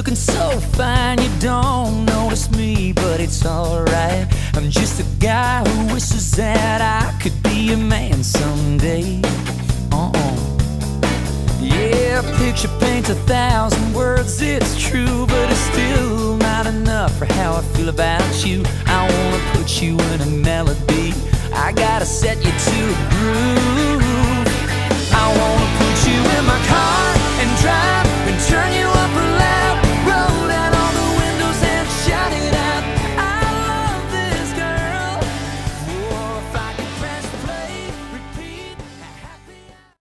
Looking so fine, you don't notice me, but it's alright. I'm just a guy who wishes that I could be a man someday. Uh-uh. Yeah, picture paints a thousand words, it's true, but it's still not enough for how I feel about you. I wanna put you in a melody, I gotta set you to a groove.